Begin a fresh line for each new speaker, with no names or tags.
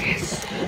Yes.